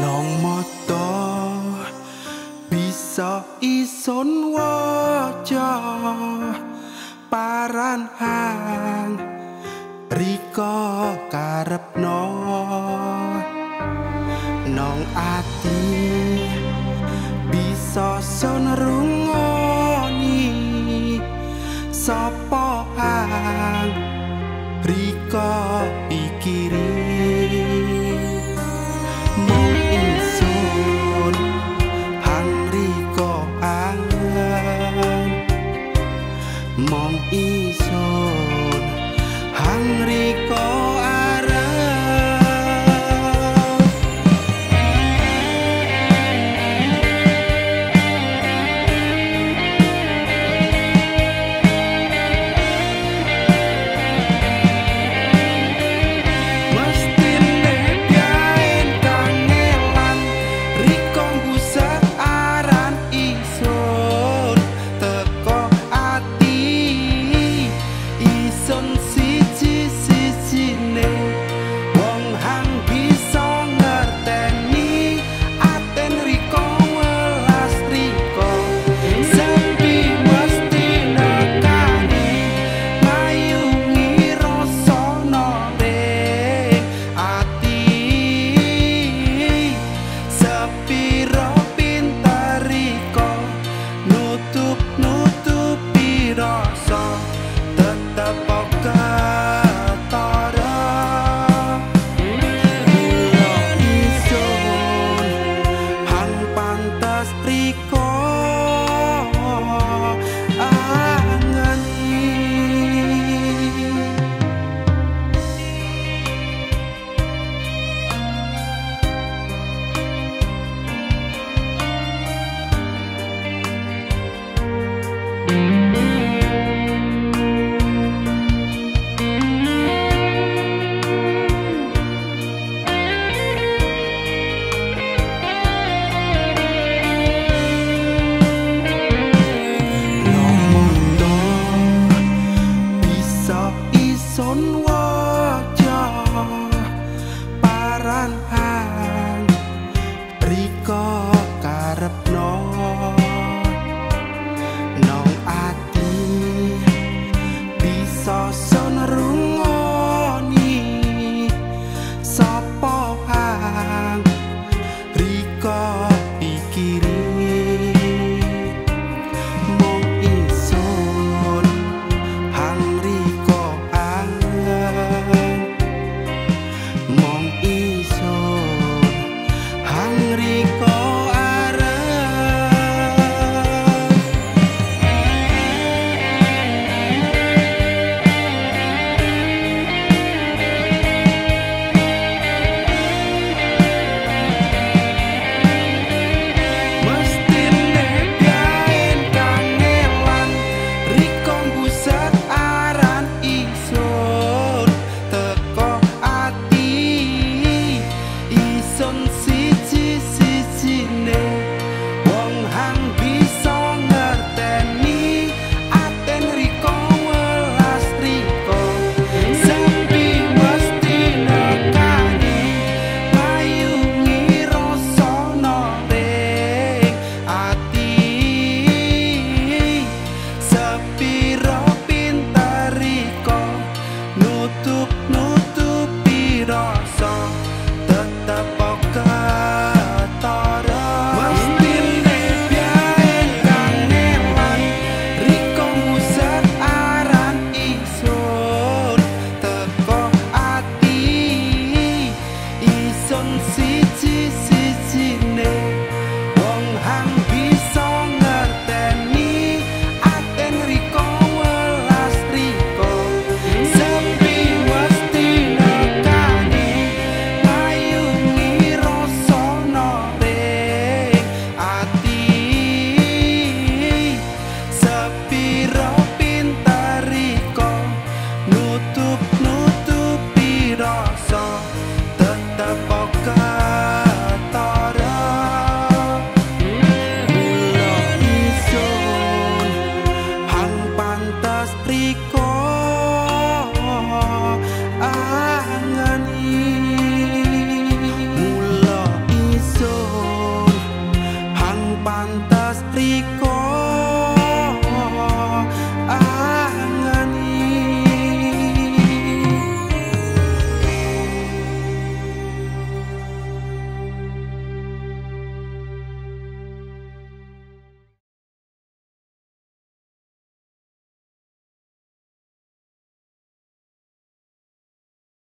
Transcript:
long mata bisa isun waca paranhang rika karepno. Nong ati bisa sun rungoni sapa hang mong ison hangriko van